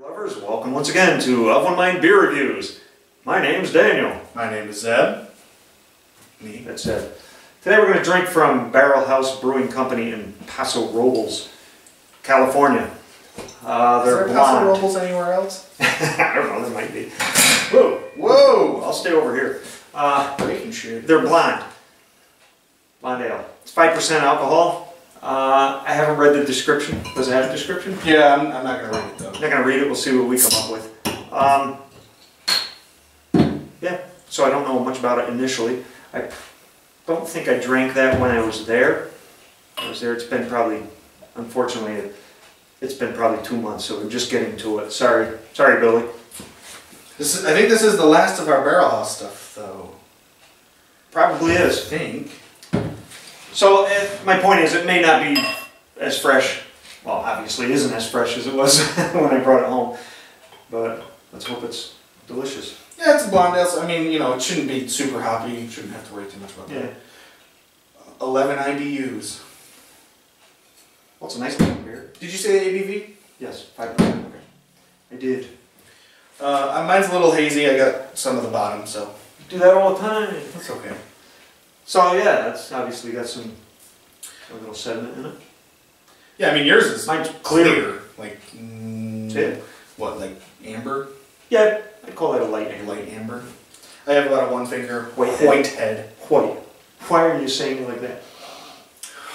lovers, welcome once again to Of One Mind Beer Reviews. My name's Daniel. My name is Zeb. Me. That's it. Today we're going to drink from Barrel House Brewing Company in Paso Robles, California. Uh, Is they're there Paso. Robles anywhere else? I don't know, there might be. Whoa, Whoa! I'll stay over here. Uh, Breaking shit. they're blonde. Blonde ale. It's 5% alcohol. Uh, I haven't read the description. Does it have a description? Yeah, I'm, I'm not gonna read it though. I'm not gonna read it, we'll see what we come up with. Um, yeah, so I don't know much about it initially. I don't think I drank that when I was there. I was there, it's been probably, unfortunately, it- it's been probably two months, so we're just getting to it. Sorry, sorry, Billy. This is, I think this is the last of our barrel house stuff, though. Probably I is. think. So, uh, my point is, it may not be as fresh, well, obviously it isn't as fresh as it was when I brought it home, but let's hope it's delicious. Yeah, it's a blonde ale. I mean, you know, it shouldn't be super hoppy. You shouldn't have to worry too much about Yeah. that. 11 IBUs. Well, a nice looking beer. Did you say ABV? Yes, five percent. Okay. I did. Uh, mine's a little hazy. I got some of the bottom, so Do that all the time. that's okay. So yeah, that's obviously got some a little sediment in it. Yeah, I mean, yours is Mine's clear. clear. Like, mm, Yeah. what, like amber? Yeah, I call that a light ale. light amber? I have about a one finger White head. white head. White. Why are you saying it like that?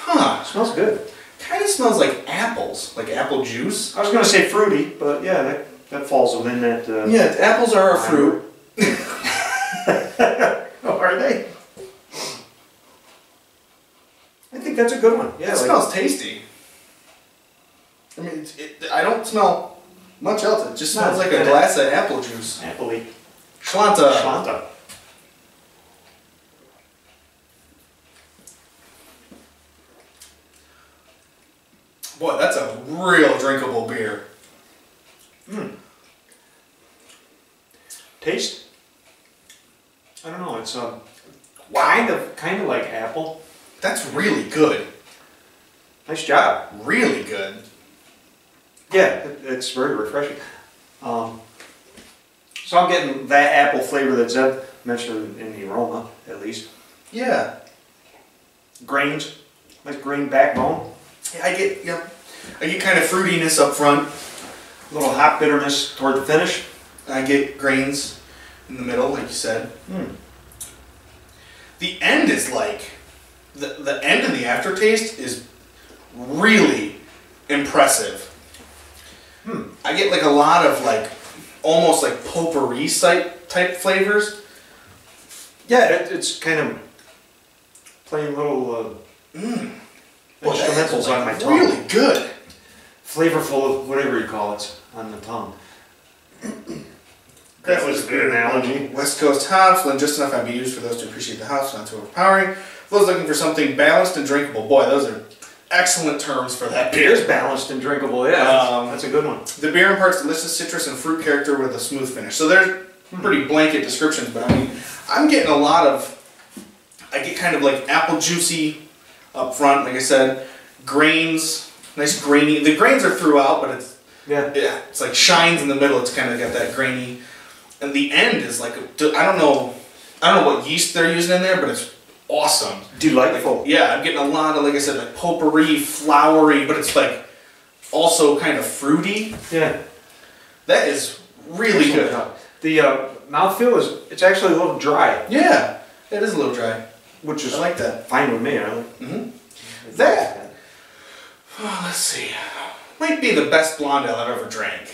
Huh. It smells good. Kind of smells like apples, like apple juice. I was gonna say fruity, but yeah, that, that falls within that. Uh, Yeah, apples are a fruit. oh, are they? I think that's a good one. Yeah, it like- smells tasty. I mean, it, it, I don't smell much else. It just smells like a glass of apple juice. Appley. Schlanta. Shanta. Boy, that's a real drinkable beer. Mm. Taste? I don't know. It's um, kind of kind of like apple. That's really good. Nice job. Really good. Yeah, it's very refreshing. Um, so I'm getting that apple flavor that Zeb mentioned in the aroma, at least. Yeah. Grains, nice grain backbone. Yeah, I get, yep. I get kind of fruitiness up front. A little hop bitterness toward the finish. I get grains in the middle, like you said. Hmm. The end is like the the end and the aftertaste is really impressive. Hmm. I get like a lot of like almost like potpourri type type flavors. Yeah, it, it's kind of playing little uh, Mm. Boy, that is, instrumentals like, on my tongue. Really good. Flavorful of whatever you call it on the tongue. that was a good analogy. West Coast hops, blend just enough IBUs for those to appreciate the hops, not too overpowering. For those looking for something balanced and drinkable, boy, those are excellent terms for that That beer's balanced and drinkable, yeah. Um, that's a good one. The beer imparts delicious citrus and fruit character with a smooth finish. So there's pretty blanket descriptions, but I mean, I'm getting a lot of. I get kind of like apple juicy up front, like I said, grains, nice grainy. The grains are throughout, but it's Yeah. yeah, it's like shines in the middle. It's kind of got that grainy, and the end is like I don't know, I don't know what yeast they're using in there, but it's awesome. Delightful. Like, yeah, I'm getting a lot of like I said, like potpourri, flowery, but it's like also kind of fruity. yeah. That is really good. The uh, mouthfeel is, it's actually a little dry, Yeah, it is a little dry. which is I like that. fine with me. I like mm-hmm. That oh, let's see, might be the best blonde ale I've ever drank.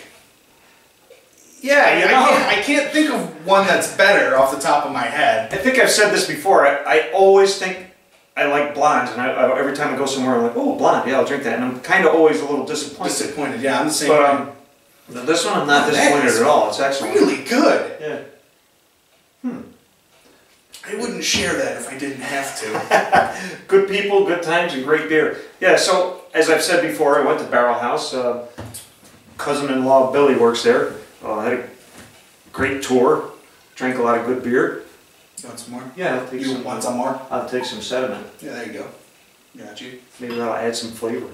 Yeah, I, can't, I can't think of one that's better off the top of my head. I think I've said this before. I, I always think I like blondes, and I, I, every time I go somewhere, I'm like, oh, blonde, yeah, I'll drink that. And I'm kind of always a little disappointed. Disappointed. Yeah, I'm the same. But um, th- this one I'm not disappointed is at all. It's actually really good. yeah. Hmm. I wouldn't share that if I didn't have to. Good people, good times, and great beer. Yeah. So as I've said before, I went to Barrel House. Uh, cousin-in-law Billy works there. Uh, had a great tour. Drank a lot of good beer. You want some more? Yeah, I'll take You some. want some more? I'll take some sediment. Yeah, there you go. Got you. Maybe that'll add some flavor.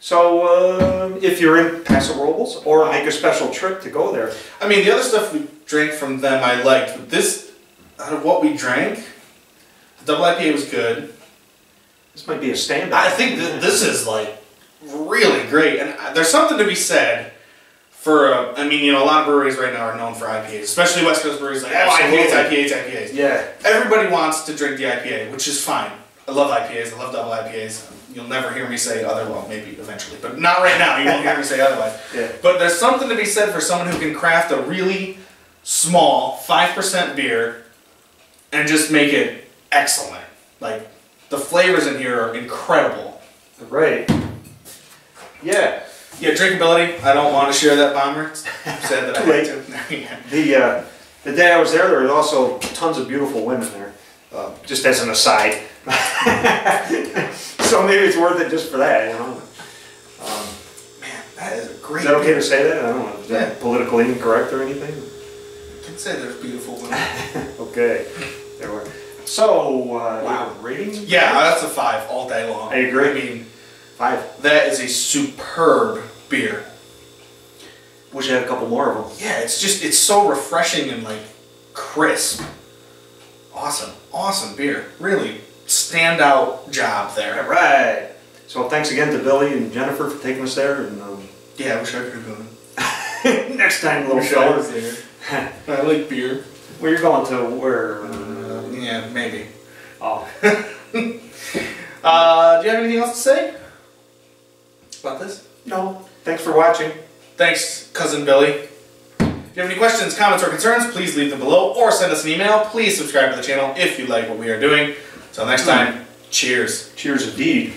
So um, if you're in Paso Robles or make a special trip to go there, I mean, the other stuff we drank from them I liked, but this, out of what we drank, the double IPA was good. this might be a standout. I think that this is like really great, and uh, there's something to be said for. Uh, I mean, you know, a lot of breweries right now are known for IPAs, especially West Coast breweries. Like, oh, IPAs, IPAs, IPAs. Yeah. Everybody wants to drink the IPA, which is fine. I love IPAs. I love double IPAs. You'll never hear me say otherwise. Well, maybe eventually, but not right now. You won't hear me say otherwise. Yeah. But there's something to be said for someone who can craft a really small five percent beer and just make it excellent. Like the flavors in here are incredible. Right. Yeah. Yeah, drinkability. I don't want to share that bomber. It's Said that I had to. Yeah. The uh, the day I was there, there were also tons of beautiful women there. Uh, just as an aside. so maybe it's worth it just for that. You know. Um, Man, that is a great. is that okay to say that? I don't know. Is that Yeah. politically incorrect or anything? You can say there's beautiful women. Okay. There were. So uh, Wow. rating? yeah, that's a five all day long. I agree. I mean, Five. that is a superb beer. Wish I had a couple more of them. Yeah, it's just it's so refreshing and like crisp. Awesome, awesome beer. Really standout job there. right. So thanks again to Billy and Jennifer for taking us there. And um, Yeah, I wish I could have gone. next time, a little Wish I there. I like beer. Where you're going to? Where? Uh, yeah, maybe. oh. Uh, do you have anything else to say about this? No. Thanks for watching. Thanks, cousin Billy. If you have any questions, comments, or concerns, please leave them below or send us an email. Please subscribe to the channel if you like what we are doing. Until next hmm. time, cheers. Cheers indeed.